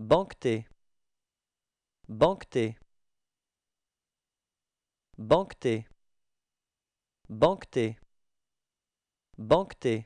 banqueter, banqueter, banqueter, banqueter, banqueter.